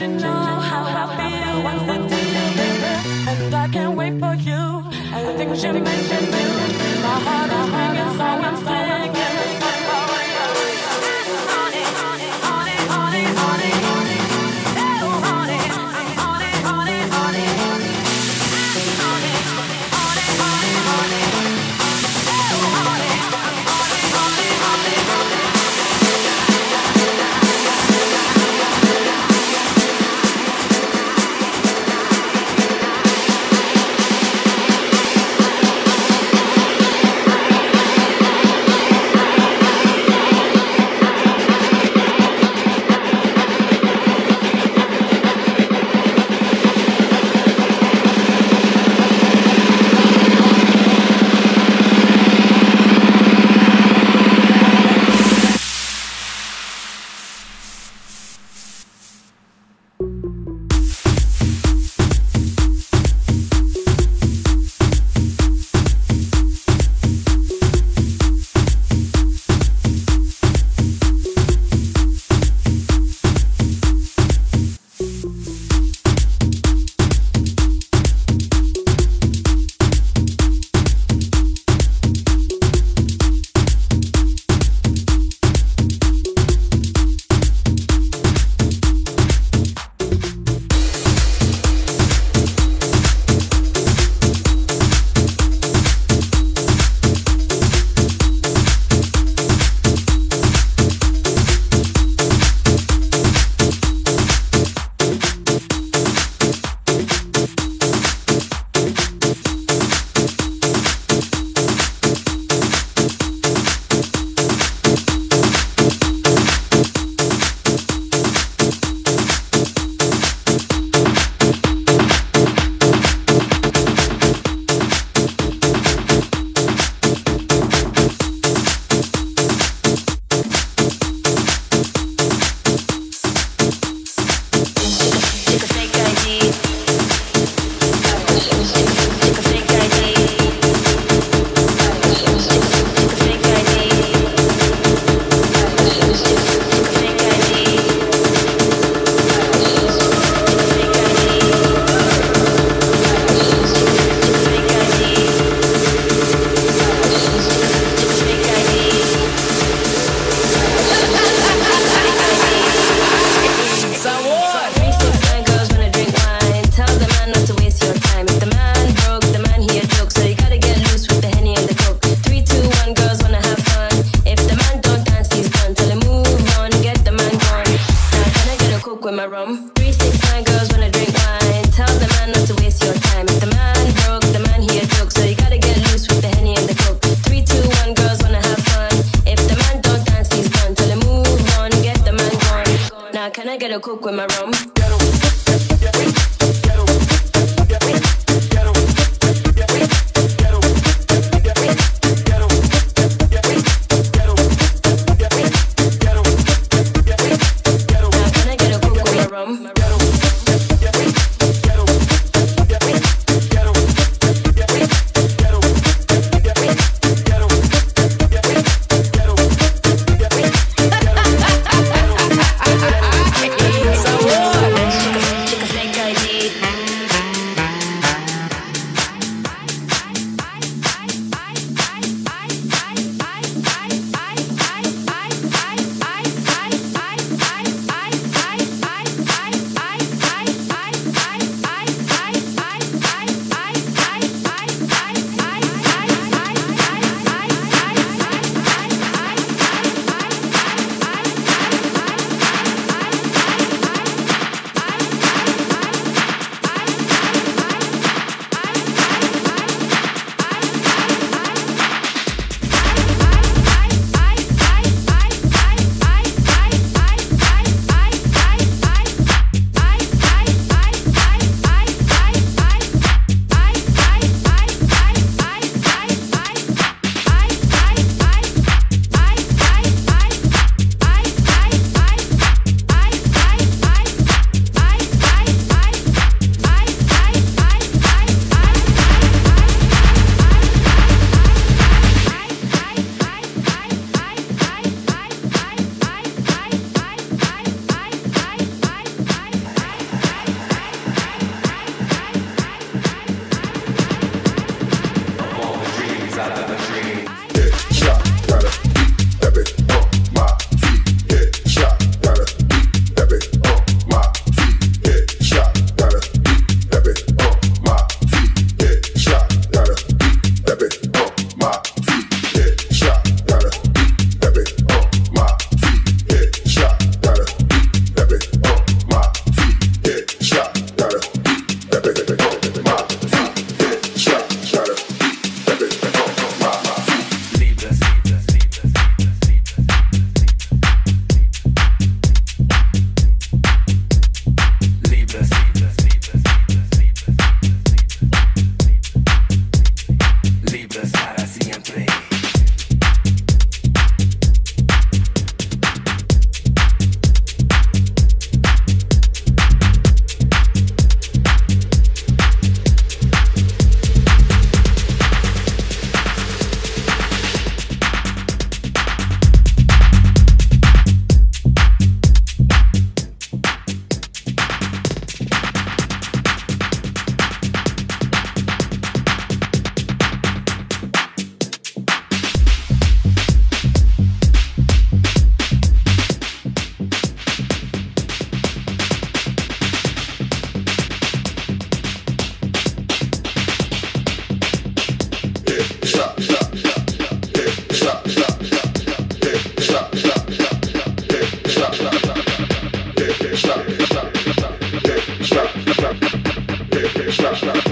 You know how I feel. What's the deal, baby? And I can't wait for you. And think things you be me. My heart is ringing, so I'm Schlacht, Schlacht.